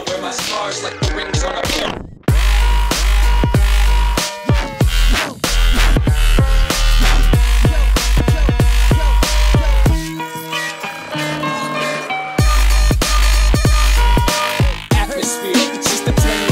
I wear my scars like the rings on a arm. Atmosphere, it's just a